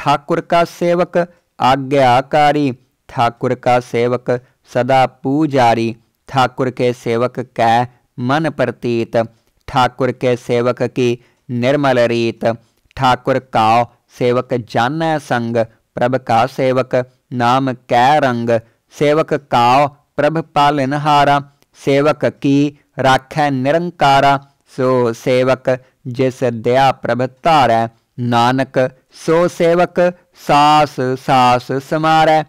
ठाकुर का सेवक आज्ञाकारी ठाकुर का सेवक सदा पूजारी ठाकुर के सेवक कै मन प्रतीत ठाकुर के सेवक की निर्मल रीत, ठाकुर का सेवक जान संग, प्रभ का सेवक नाम कै रंग, सेवक का प्रभ पालनहारा सेवक की राख निरंकारा, सो सेवक जिस दया प्रभ धारै ਨਾਨਕ ਸੋ ਸੇਵਕ ਸਾਸ ਸਾਸ ਸਮਾਰੈ